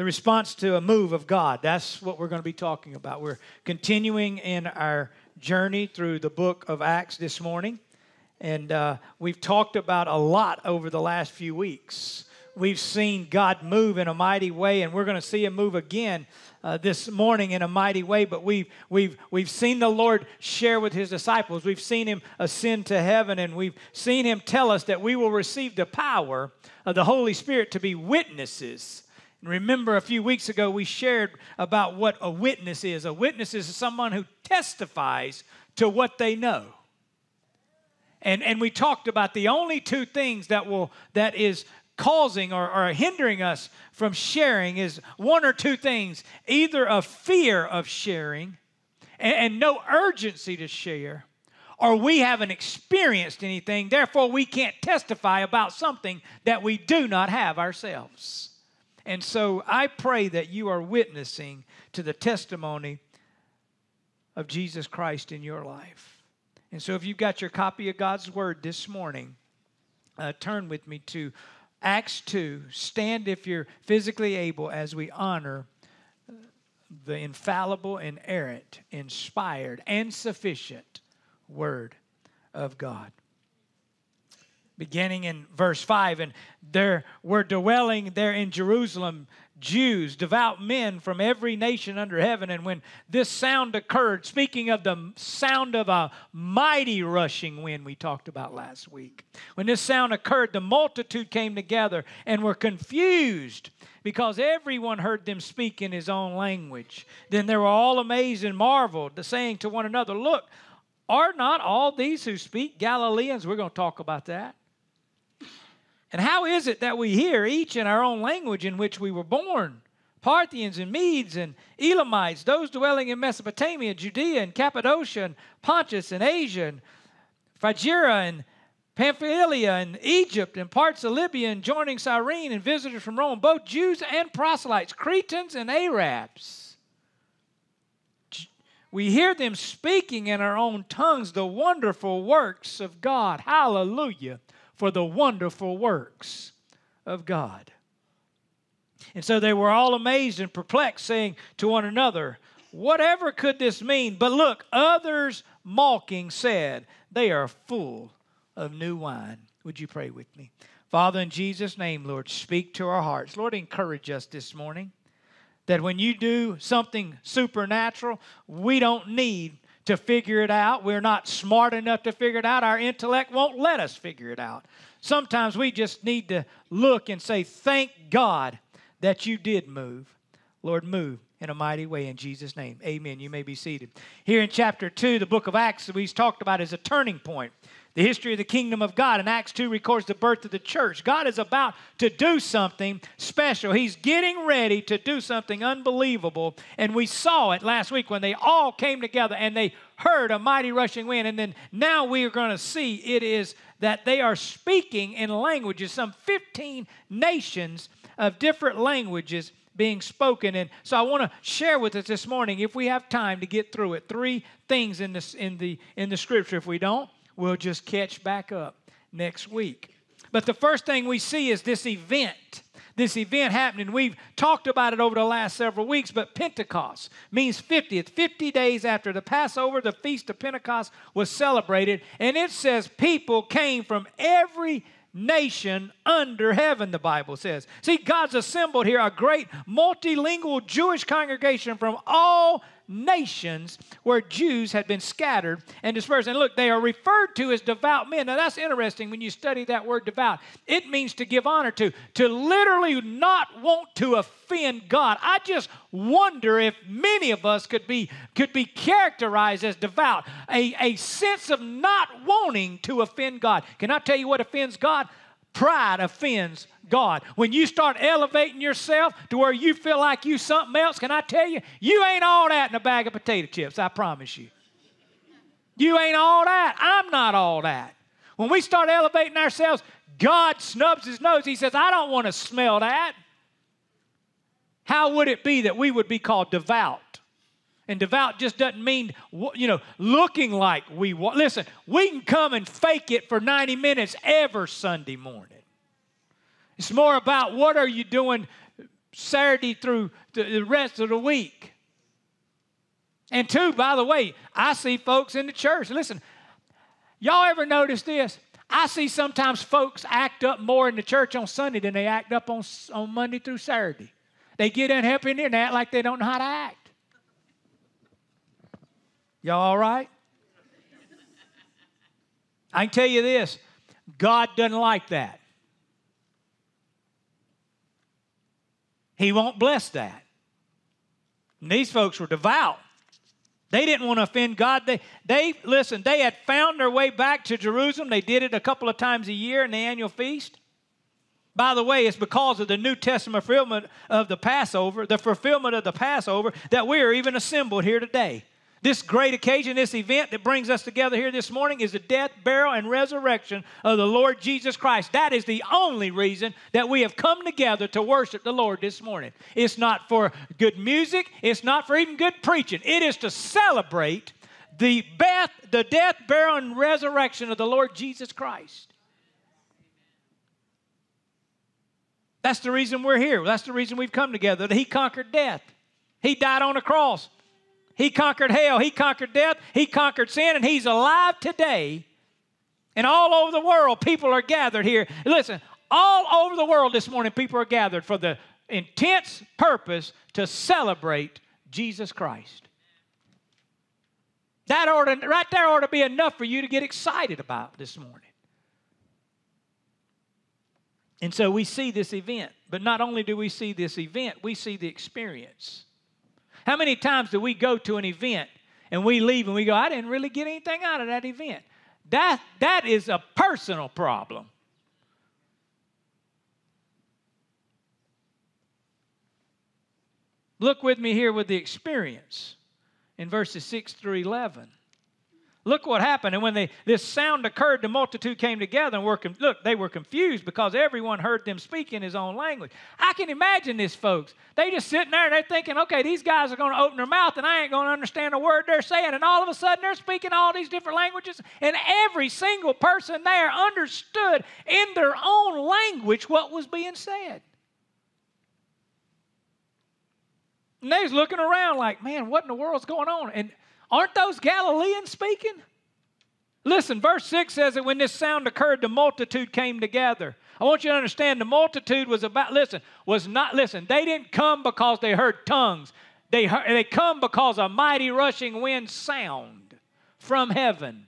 the response to a move of God. That's what we're going to be talking about. We're continuing in our journey through the book of Acts this morning. And uh, we've talked about a lot over the last few weeks. We've seen God move in a mighty way, and we're going to see Him move again uh, this morning in a mighty way. But we've, we've, we've seen the Lord share with His disciples. We've seen Him ascend to heaven, and we've seen Him tell us that we will receive the power of the Holy Spirit to be witnesses remember, a few weeks ago, we shared about what a witness is. A witness is someone who testifies to what they know. And, and we talked about the only two things that will that is causing or, or hindering us from sharing is one or two things either a fear of sharing and, and no urgency to share or we haven't experienced anything therefore we can't testify about something that we do not have ourselves and so I pray that you are witnessing to the testimony of Jesus Christ in your life. And so if you've got your copy of God's Word this morning, uh, turn with me to Acts 2. Stand if you're physically able as we honor the infallible, inerrant, inspired, and sufficient Word of God beginning in verse 5 and there were dwelling there in jerusalem jews devout men from every nation under heaven and when this sound occurred speaking of the sound of a mighty rushing wind we talked about last week when this sound occurred the multitude came together and were confused because everyone heard them speak in his own language then they were all amazed and marveled saying to one another look are not all these who speak Galileans? We're going to talk about that. And how is it that we hear each in our own language in which we were born? Parthians and Medes and Elamites, those dwelling in Mesopotamia, Judea and Cappadocia and Pontus and Asia and Phrygia and Pamphylia and Egypt and parts of Libya and joining Cyrene and visitors from Rome, both Jews and proselytes, Cretans and Arabs. We hear them speaking in our own tongues the wonderful works of God. Hallelujah for the wonderful works of God. And so they were all amazed and perplexed, saying to one another, Whatever could this mean? But look, others mocking said, They are full of new wine. Would you pray with me? Father, in Jesus' name, Lord, speak to our hearts. Lord, encourage us this morning that when you do something supernatural, we don't need to figure it out. We're not smart enough to figure it out. Our intellect won't let us figure it out. Sometimes we just need to look and say, Thank God that you did move. Lord, move in a mighty way in Jesus' name. Amen. You may be seated. Here in chapter 2, the book of Acts, we've talked about as a turning point. The history of the kingdom of God in Acts 2 records the birth of the church. God is about to do something special. He's getting ready to do something unbelievable. And we saw it last week when they all came together and they heard a mighty rushing wind. And then now we are going to see it is that they are speaking in languages, some 15 nations of different languages being spoken. And so I want to share with us this morning, if we have time to get through it, three things in, this, in, the, in the scripture. If we don't, we'll just catch back up next week. But the first thing we see is this event. This event happening. We've talked about it over the last several weeks, but Pentecost means 50th. 50 days after the Passover, the Feast of Pentecost was celebrated. And it says people came from every nation under heaven, the Bible says. See, God's assembled here a great multilingual Jewish congregation from all nations where Jews had been scattered and dispersed. And look, they are referred to as devout men. Now, that's interesting when you study that word devout. It means to give honor to, to literally not want to offend God. I just wonder if many of us could be, could be characterized as devout, a, a sense of not wanting to offend God. Can I tell you what offends God? Pride offends God. When you start elevating yourself to where you feel like you something else, can I tell you, you ain't all that in a bag of potato chips, I promise you. You ain't all that. I'm not all that. When we start elevating ourselves, God snubs his nose. He says, I don't want to smell that. How would it be that we would be called devout? And devout just doesn't mean, you know, looking like we want. Listen, we can come and fake it for 90 minutes every Sunday morning. It's more about what are you doing Saturday through the rest of the week. And two, by the way, I see folks in the church. Listen, y'all ever notice this? I see sometimes folks act up more in the church on Sunday than they act up on, on Monday through Saturday. They get unhappy in there and act like they don't know how to act. Y'all all right? I can tell you this God doesn't like that. He won't bless that. And these folks were devout. They didn't want to offend God. They, they, listen, they had found their way back to Jerusalem. They did it a couple of times a year in the annual feast. By the way, it's because of the New Testament fulfillment of the Passover, the fulfillment of the Passover, that we are even assembled here today. This great occasion, this event that brings us together here this morning is the death, burial, and resurrection of the Lord Jesus Christ. That is the only reason that we have come together to worship the Lord this morning. It's not for good music, it's not for even good preaching. It is to celebrate the death, the death, burial, and resurrection of the Lord Jesus Christ. That's the reason we're here. That's the reason we've come together. That He conquered death. He died on a cross. He conquered hell, He conquered death, He conquered sin, and He's alive today. And all over the world, people are gathered here. Listen, all over the world this morning, people are gathered for the intense purpose to celebrate Jesus Christ. That ought to, right there ought to be enough for you to get excited about this morning. And so we see this event, but not only do we see this event, we see the experience. How many times do we go to an event and we leave and we go, I didn't really get anything out of that event? That, that is a personal problem. Look with me here with the experience in verses 6 through 11. Look what happened. And when they, this sound occurred, the multitude came together and were, look, they were confused because everyone heard them speak in his own language. I can imagine this, folks. They just sitting there and they're thinking, okay, these guys are going to open their mouth and I ain't going to understand a word they're saying. And all of a sudden they're speaking all these different languages. And every single person there understood in their own language what was being said. And they was looking around like, man, what in the world's going on? And Aren't those Galileans speaking? Listen, verse 6 says that when this sound occurred, the multitude came together. I want you to understand the multitude was about, listen, was not, listen, they didn't come because they heard tongues. They, heard, they come because a mighty rushing wind sound from heaven.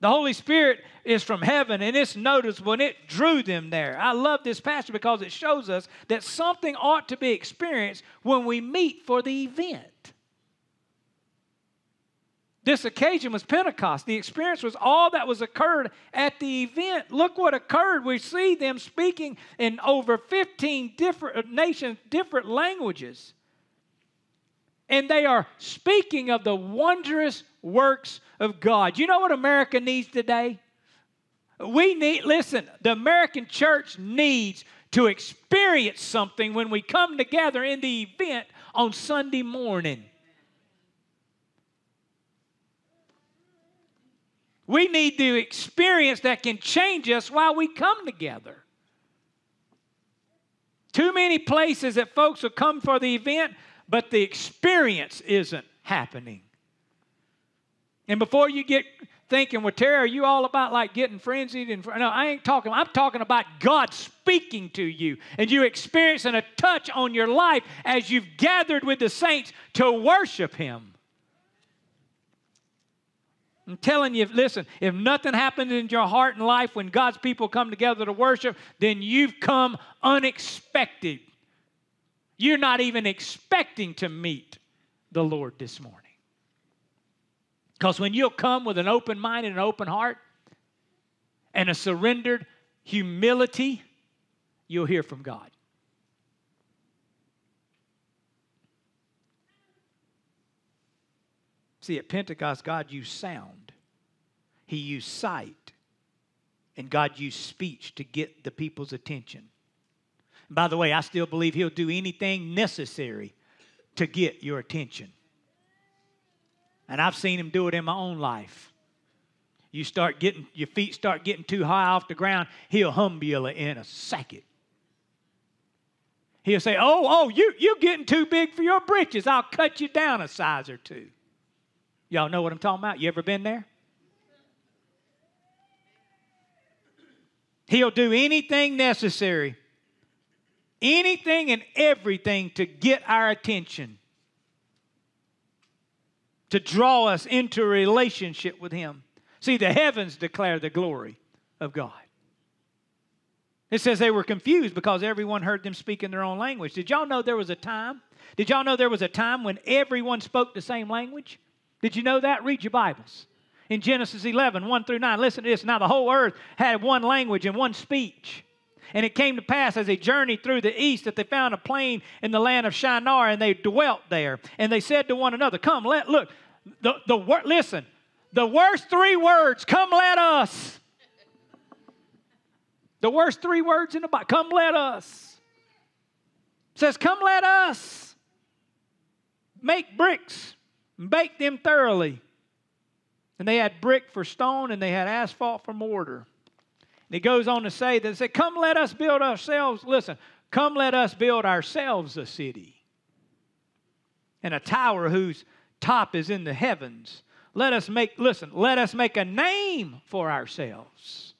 The Holy Spirit is from heaven, and it's noticeable, and it drew them there. I love this passage because it shows us that something ought to be experienced when we meet for the event. This occasion was Pentecost. The experience was all that was occurred at the event. Look what occurred. We see them speaking in over 15 different uh, nations, different languages. And they are speaking of the wondrous works of God. You know what America needs today? We need, listen, the American church needs to experience something when we come together in the event on Sunday morning. We need the experience that can change us while we come together. Too many places that folks will come for the event, but the experience isn't happening. And before you get thinking, well, Terry, are you all about like getting frenzied? And no, I ain't talking. I'm talking about God speaking to you and you experiencing a touch on your life as you've gathered with the saints to worship Him. I'm telling you, listen, if nothing happens in your heart and life when God's people come together to worship, then you've come unexpected. You're not even expecting to meet the Lord this morning. Because when you'll come with an open mind and an open heart and a surrendered humility, you'll hear from God. See, at Pentecost, God used sound, He used sight, and God used speech to get the people's attention. By the way, I still believe He'll do anything necessary to get your attention. And I've seen Him do it in my own life. You start getting, your feet start getting too high off the ground, He'll humble you in a second. He'll say, Oh, oh, you, you're getting too big for your britches. I'll cut you down a size or two. Y'all know what I'm talking about? You ever been there? He'll do anything necessary, anything and everything to get our attention, to draw us into a relationship with Him. See, the heavens declare the glory of God. It says they were confused because everyone heard them speak in their own language. Did y'all know there was a time? Did y'all know there was a time when everyone spoke the same language? Did you know that? Read your Bibles. In Genesis 11, 1 through 9, listen to this. Now the whole earth had one language and one speech. And it came to pass as they journeyed through the east that they found a plain in the land of Shinar and they dwelt there. And they said to one another, Come, let look, the, the listen, the worst three words, come let us. The worst three words in the Bible come let us. It says, Come let us make bricks, bake them thoroughly. And they had brick for stone and they had asphalt for mortar. And it goes on to say that said, Come let us build ourselves, listen, come let us build ourselves a city and a tower whose top is in the heavens. Let us make, listen, let us make a name for ourselves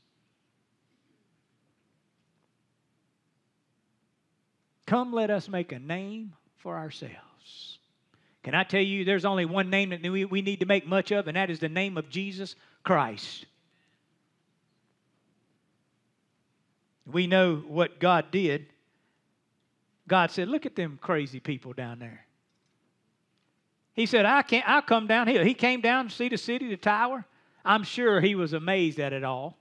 Come, let us make a name for ourselves. Can I tell you, there's only one name that we we need to make much of, and that is the name of Jesus Christ. We know what God did. God said, Look at them crazy people down there. He said, I can't, I'll come down here. He came down to see the city, the tower. I'm sure he was amazed at it all.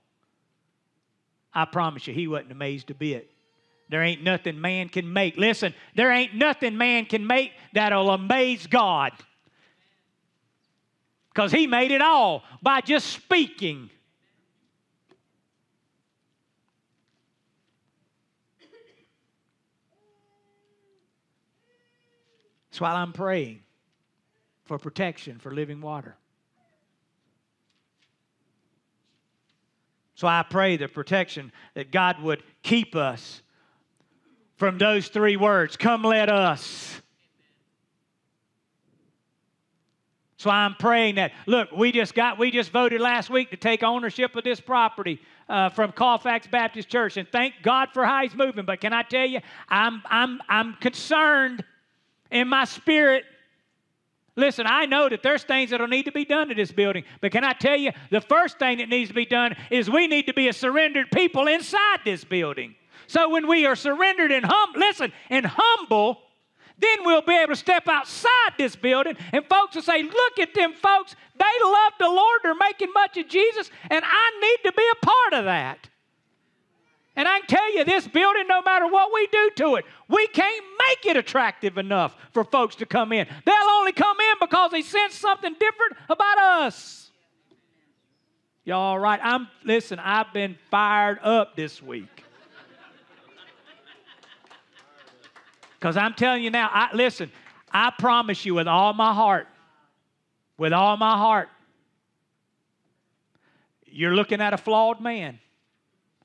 I promise you, he wasn't amazed a bit. There ain't nothing man can make. Listen, there ain't nothing man can make that'll amaze God. Because he made it all by just speaking. That's why I'm praying for protection for living water. So I pray the protection that God would keep us from those three words Come, let us. So I'm praying that, look, we just got, we just voted last week to take ownership of this property uh, from Colfax Baptist Church, and thank God for how He's moving. But can I tell you, I'm, I'm, I'm concerned in my spirit. Listen, I know that there's things that'll need to be done to this building, but can I tell you, the first thing that needs to be done is we need to be a surrendered people inside this building. So when we are surrendered and humble, listen, and humble, then we'll be able to step outside this building and folks will say, Look at them folks. They love the Lord. They're making much of Jesus, and I need to be a part of that. And I can tell you, this building, no matter what we do to it, we can't make it attractive enough for folks to come in. They'll only come in because they sense something different about us. Y'all all right? I'm listen, I've been fired up this week. Because I'm telling you now, I, listen, I promise you with all my heart, with all my heart, you're looking at a flawed man.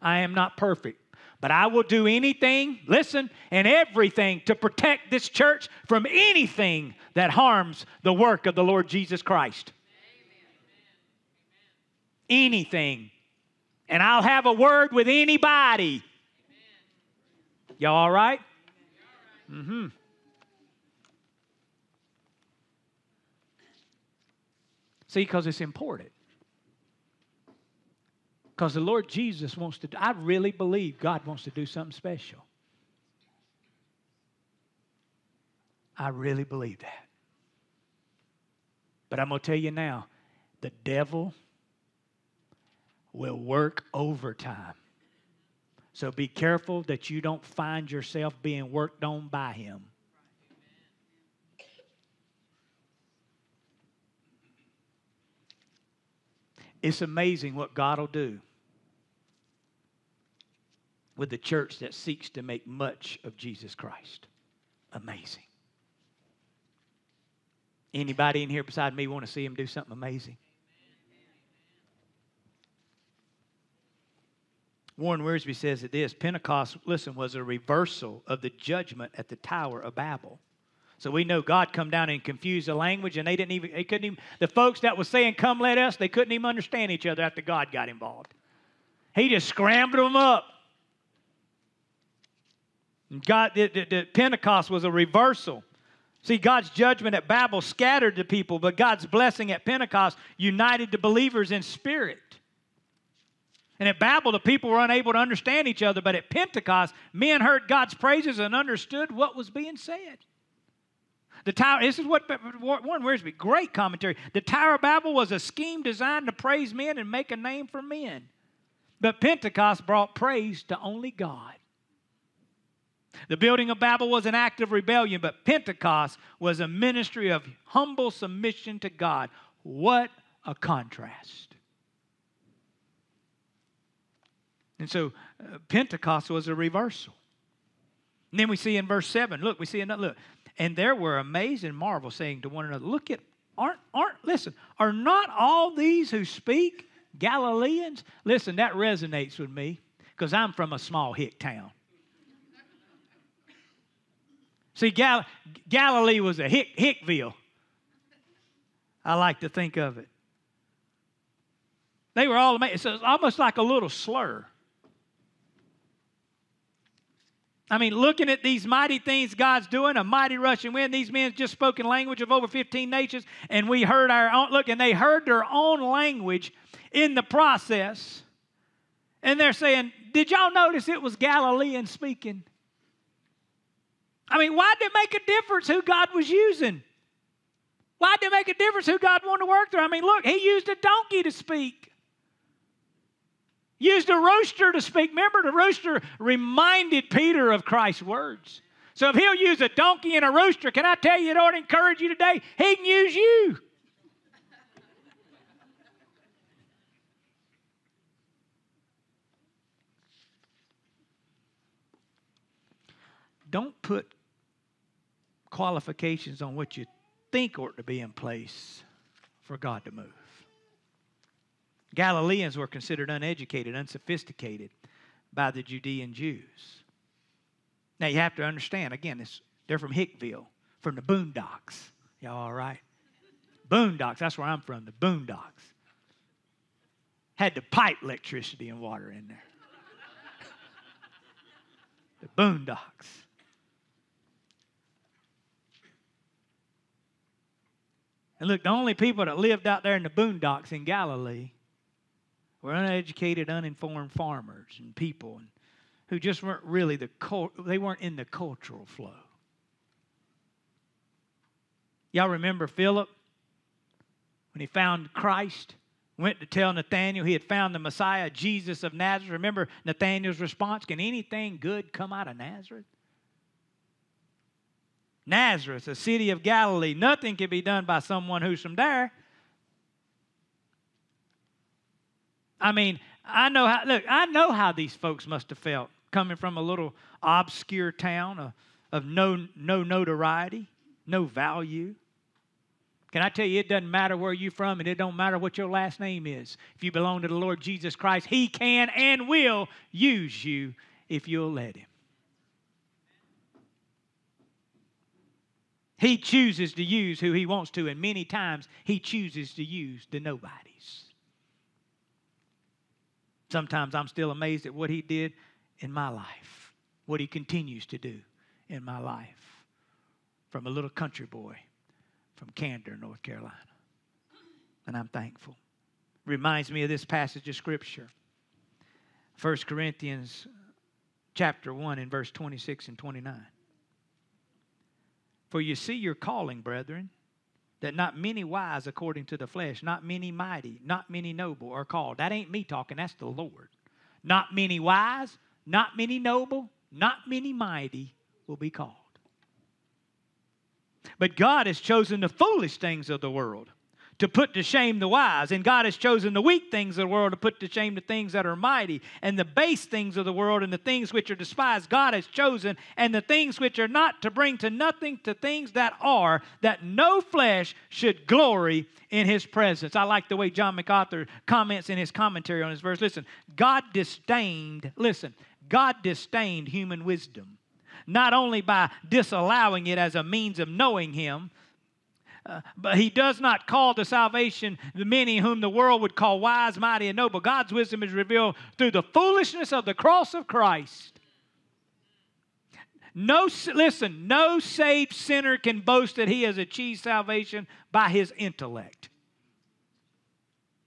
I am not perfect. But I will do anything, listen, and everything to protect this church from anything that harms the work of the Lord Jesus Christ. Amen. Anything. And I'll have a word with anybody. Y'all all right? Mm-hmm. See, because it's important. Because the Lord Jesus wants to, I really believe God wants to do something special. I really believe that. But I'm going to tell you now the devil will work overtime so be careful that you don't find yourself being worked on by him. It's amazing what God will do with the church that seeks to make much of Jesus Christ. Amazing. Anybody in here beside me want to see him do something amazing? Warren Wiersbe says that this Pentecost, listen, was a reversal of the judgment at the Tower of Babel. So we know God come down and confused the language, and they didn't even, they couldn't even, the folks that was saying, come let us, they couldn't even understand each other after God got involved. He just scrambled them up. God, the, the, the Pentecost was a reversal. See, God's judgment at Babel scattered the people, but God's blessing at Pentecost united the believers in spirit. And at Babel, the people were unable to understand each other, but at Pentecost, men heard God's praises and understood what was being said. The tower, this is what Warren Wiersbe, great commentary. The Tower of Babel was a scheme designed to praise men and make a name for men. But Pentecost brought praise to only God. The building of Babel was an act of rebellion, but Pentecost was a ministry of humble submission to God. What a contrast. And so uh, Pentecost was a reversal. And then we see in verse 7, look, we see another, look. And there were amazing marvels saying to one another, look at, aren't, aren't, listen, are not all these who speak Galileans? Listen, that resonates with me because I'm from a small hick town. See, Gal- Galilee was a hick, Hickville. I like to think of it. They were all amazed. It's almost like a little slur. I mean, looking at these mighty things God's doing, a mighty rushing wind, these men just spoke in language of over 15 nations, and we heard our own, look, and they heard their own language in the process. And they're saying, Did y'all notice it was Galilean speaking? I mean, why did it make a difference who God was using? Why did it make a difference who God wanted to work through? I mean, look, he used a donkey to speak used a rooster to speak. Remember, the rooster reminded Peter of Christ's words. So if he'll use a donkey and a rooster, can I tell you, to encourage you today? He can use you. Don't put qualifications on what you think ought to be in place for God to move. Galileans were considered uneducated, unsophisticated by the Judean Jews. Now you have to understand, again, they're from Hickville, from the boondocks. Y'all all right? Boondocks, that's where I'm from, the boondocks. Had to pipe electricity and water in there. the boondocks. And look, the only people that lived out there in the boondocks in Galilee were uneducated, uninformed farmers and people and who just weren't really the they weren't in the cultural flow. Y'all remember Philip when he found Christ? Went to tell Nathanael he had found the Messiah, Jesus of Nazareth. Remember Nathanael's response? Can anything good come out of Nazareth? Nazareth, a city of Galilee. Nothing can be done by someone who's from there. I mean, I know how, look, I know how these folks must have felt coming from a little obscure town of, of no, no notoriety, no value. Can I tell you, it doesn't matter where you're from and it don't matter what your last name is. If you belong to the Lord Jesus Christ, He can and will use you if you'll let Him. He chooses to use who He wants to, and many times He chooses to use the nobodies. Sometimes I'm still amazed at what he did in my life, what he continues to do in my life. From a little country boy from Candor, North Carolina. And I'm thankful. Reminds me of this passage of Scripture. 1 Corinthians chapter 1 and verse 26 and 29. For you see your calling, brethren, that not many wise according to the flesh, not many mighty, not many noble are called. That ain't me talking, that's the Lord. Not many wise, not many noble, not many mighty will be called. But God has chosen the foolish things of the world to put to shame the wise. And God has chosen the weak things of the world to put to shame the things that are mighty. And the base things of the world and the things which are despised, God has chosen. And the things which are not to bring to nothing to things that are, that no flesh should glory in his presence. I like the way John MacArthur comments in his commentary on this verse. Listen, God disdained, listen, God disdained human wisdom not only by disallowing it as a means of knowing Him, uh, but he does not call to salvation the many whom the world would call wise, mighty, and noble. God's wisdom is revealed through the foolishness of the cross of Christ. No, listen, no saved sinner can boast that he has achieved salvation by his intellect.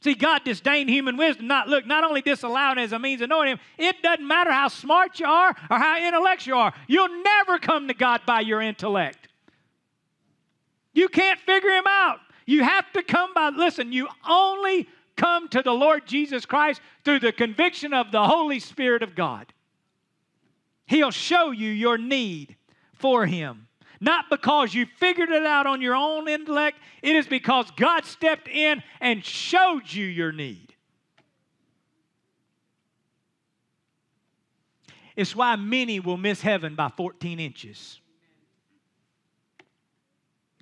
See, God disdained human wisdom. Not look, not only disallowed as a means of knowing Him. It doesn't matter how smart you are or how intellectual you are. You'll never come to God by your intellect. You can't figure him out. You have to come by, listen, you only come to the Lord Jesus Christ through the conviction of the Holy Spirit of God. He'll show you your need for Him. Not because you figured it out on your own intellect, it is because God stepped in and showed you your need. It's why many will miss heaven by 14 inches.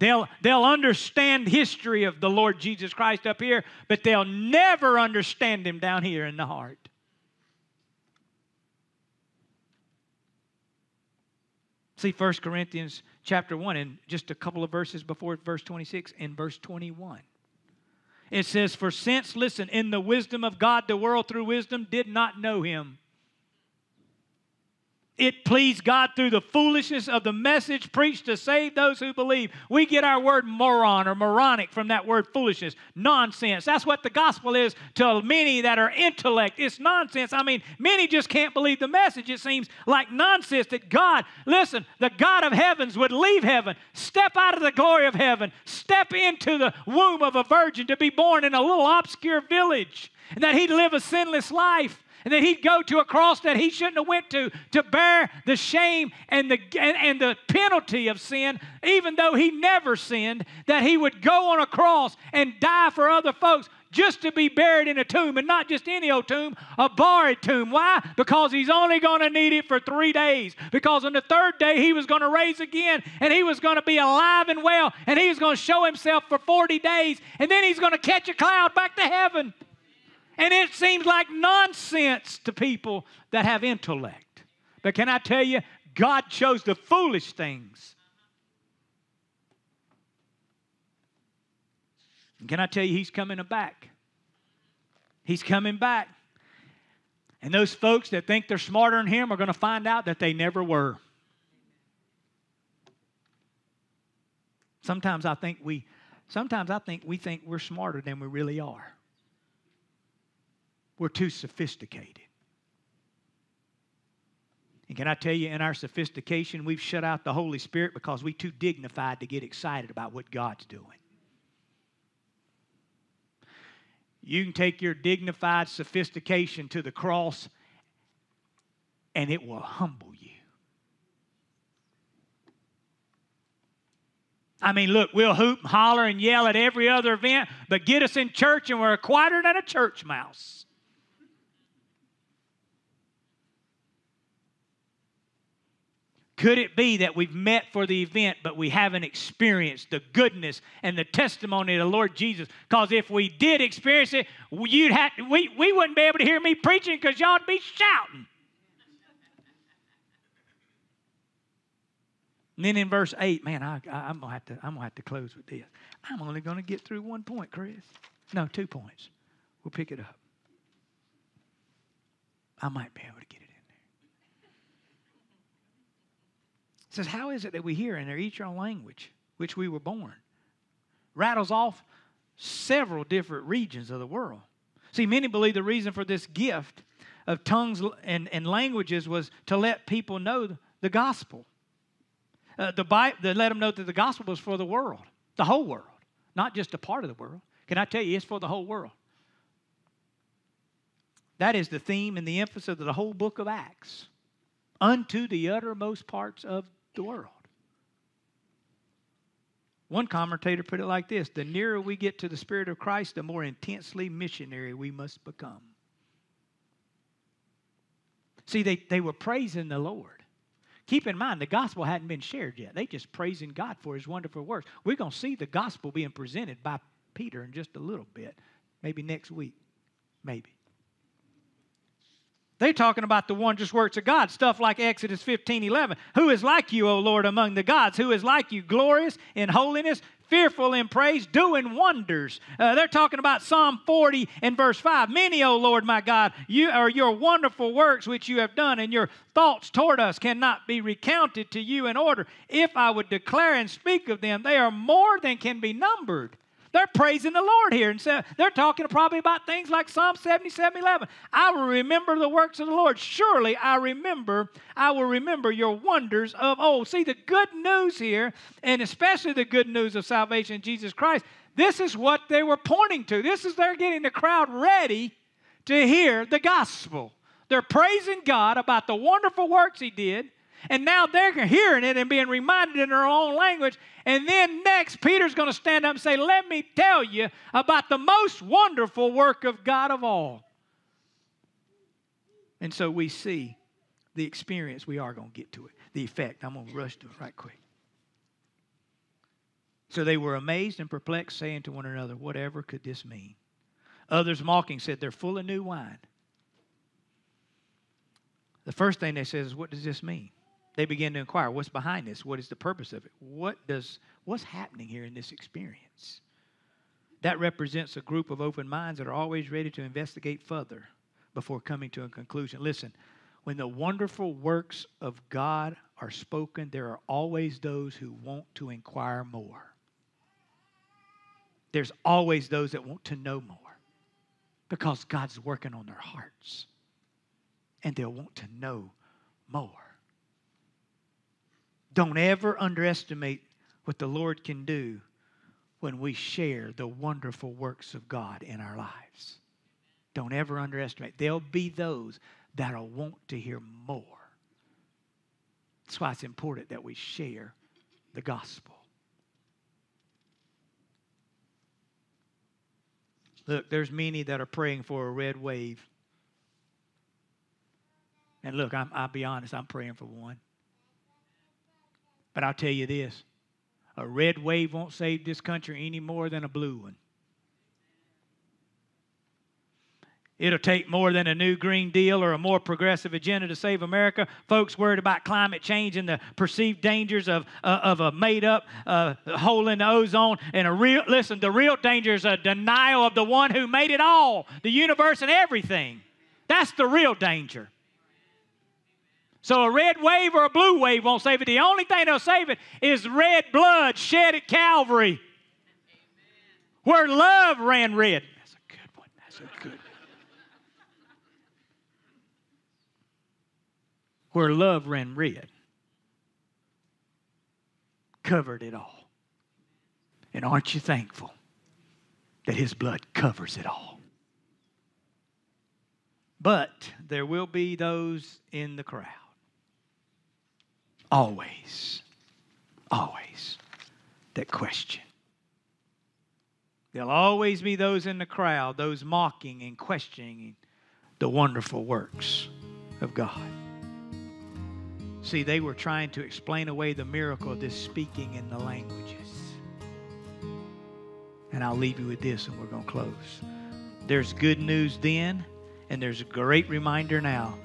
They'll, they'll understand history of the Lord Jesus Christ up here, but they'll never understand him down here in the heart. See 1 Corinthians chapter 1 and just a couple of verses before verse 26 in verse 21. It says, For since, listen, in the wisdom of God, the world through wisdom did not know him it pleased God through the foolishness of the message preached to save those who believe. We get our word moron or moronic from that word foolishness, nonsense. That's what the gospel is to many that are intellect. It's nonsense. I mean, many just can't believe the message. It seems like nonsense that God, listen, the God of heavens would leave heaven, step out of the glory of heaven, step into the womb of a virgin to be born in a little obscure village, and that he'd live a sinless life and that he'd go to a cross that he shouldn't have went to to bear the shame and the and, and, the penalty of sin even though he never sinned that he would go on a cross and die for other folks just to be buried in a tomb and not just any old tomb a borrowed tomb. Why? Because he's only going to need it for three days. Because on the third day he was going to raise again and he was going to be alive and well and he was going to show himself for 40 days and then he's going to catch a cloud back to heaven and it seems like nonsense to people that have intellect. But can I tell you, God chose the foolish things. And can I tell you, He's coming back? He's coming back. And those folks that think they're smarter than Him are going to find out that they never were. Sometimes I think we sometimes I think we think we're smarter than we really are. We're too sophisticated. And can I tell you, in our sophistication, we've shut out the Holy Spirit because we're too dignified to get excited about what God's doing. You can take your dignified sophistication to the cross, and it will humble you. I mean, look, we'll hoop and holler and yell at every other event, but get us in church and we're quieter than a church mouse. Could it be that we've met for the event, but we haven't experienced the goodness and the testimony of the Lord Jesus? Because if we did experience it, you'd have, we, we wouldn't be able to hear me preaching because y'all'd be shouting. And then in verse 8, man, I, am have to I'm gonna have to close with this. I'm only gonna get through one point, Chris. No, two points. We'll pick it up. I might be able to get it. It says, How is it that we hear in their each own language, which we were born? Rattles off several different regions of the world. See, many believe the reason for this gift of tongues and, and languages was to let people know the gospel. Uh, the Bible, to let them know that the gospel was for the world, the whole world, not just a part of the world. Can I tell you, it's for the whole world. That is the theme and the emphasis of the whole book of Acts. Unto the uttermost parts of the world. One commentator put it like this The nearer we get to the Spirit of Christ, the more intensely missionary we must become. See, they, they were praising the Lord. Keep in mind, the gospel hadn't been shared yet. They just praising God for his wonderful works. We're going to see the gospel being presented by Peter in just a little bit, maybe next week, maybe. They're talking about the wondrous works of God, stuff like Exodus 15 11. Who is like you, O Lord, among the gods? Who is like you, glorious in holiness, fearful in praise, doing wonders? Uh, they're talking about Psalm 40 and verse 5. Many, O Lord, my God, you are your wonderful works which you have done, and your thoughts toward us cannot be recounted to you in order. If I would declare and speak of them, they are more than can be numbered. They're praising the Lord here. And so they're talking probably about things like Psalm 77 11. I will remember the works of the Lord. Surely I remember, I will remember your wonders of old. See, the good news here, and especially the good news of salvation in Jesus Christ, this is what they were pointing to. This is they're getting the crowd ready to hear the gospel. They're praising God about the wonderful works He did. And now they're hearing it and being reminded in their own language. And then next, Peter's going to stand up and say, Let me tell you about the most wonderful work of God of all. And so we see the experience. We are going to get to it, the effect. I'm going to rush to it right quick. So they were amazed and perplexed, saying to one another, Whatever could this mean? Others mocking said, They're full of new wine. The first thing they said is, What does this mean? They begin to inquire what's behind this? What is the purpose of it? What does what's happening here in this experience? That represents a group of open minds that are always ready to investigate further before coming to a conclusion. Listen when the wonderful works of god are spoken there are always those who want to inquire more. There's always those that want to know more because god's working on their hearts and they'll want to know more don't ever underestimate what the Lord can do when we share the wonderful works of God in our lives. Don't ever underestimate. There'll be those that'll want to hear more. That's why it's important that we share the gospel. Look, there's many that are praying for a red wave. And look, I'm, I'll be honest, I'm praying for one. But I'll tell you this a red wave won't save this country any more than a blue one. It'll take more than a new Green Deal or a more progressive agenda to save America. Folks worried about climate change and the perceived dangers of, uh, of a made up uh, hole in the ozone. And a real, listen, the real danger is a denial of the one who made it all, the universe and everything. That's the real danger. So a red wave or a blue wave won't save it. The only thing that'll save it is red blood shed at Calvary. Amen. Where love ran red. That's a good one. That's a good one. Where love ran red. Covered it all. And aren't you thankful that his blood covers it all? But there will be those in the crowd always, always that question. There'll always be those in the crowd, those mocking and questioning the wonderful works of God. See, they were trying to explain away the miracle of this speaking in the languages. And I'll leave you with this and we're going to close. There's good news then, and there's a great reminder now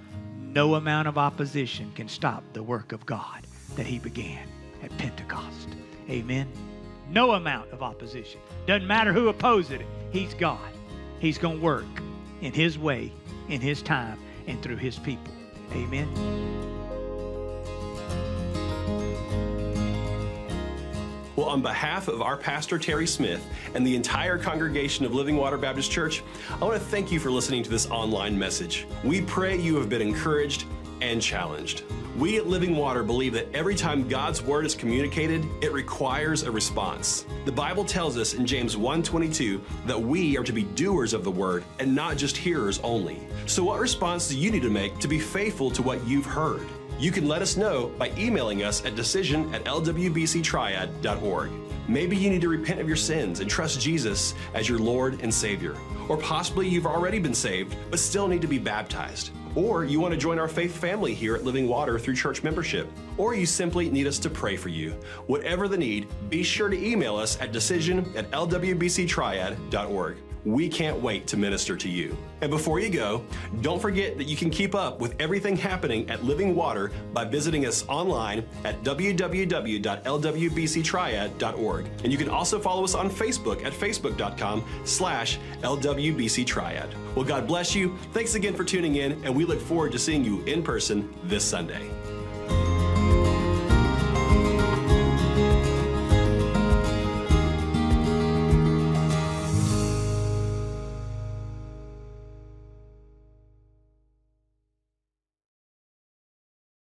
no amount of opposition can stop the work of God that He began at Pentecost. Amen. No amount of opposition. Doesn't matter who opposes it, He's God. He's going to work in His way, in His time, and through His people. Amen. On behalf of our pastor, Terry Smith, and the entire congregation of Living Water Baptist Church, I want to thank you for listening to this online message. We pray you have been encouraged and challenged. We at Living Water believe that every time God's word is communicated, it requires a response. The Bible tells us in James 1:22 that we are to be doers of the word and not just hearers only. So what response do you need to make to be faithful to what you've heard? You can let us know by emailing us at decision at lwbctriad.org. Maybe you need to repent of your sins and trust Jesus as your Lord and Savior. Or possibly you've already been saved, but still need to be baptized. Or you want to join our faith family here at Living Water through church membership. Or you simply need us to pray for you. Whatever the need, be sure to email us at decision at lwbctriad.org. We can't wait to minister to you. And before you go, don't forget that you can keep up with everything happening at Living Water by visiting us online at www.lwbctriad.org. And you can also follow us on Facebook at facebook.com slash lwbctriad. Well, God bless you. Thanks again for tuning in, and we look forward to seeing you in person this Sunday.